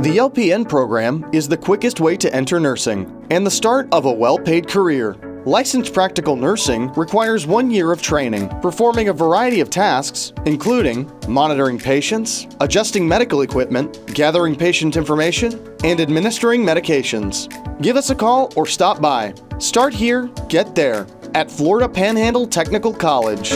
The LPN program is the quickest way to enter nursing and the start of a well paid career. Licensed practical nursing requires one year of training, performing a variety of tasks, including monitoring patients, adjusting medical equipment, gathering patient information, and administering medications. Give us a call or stop by. Start here, get there at Florida Panhandle Technical College.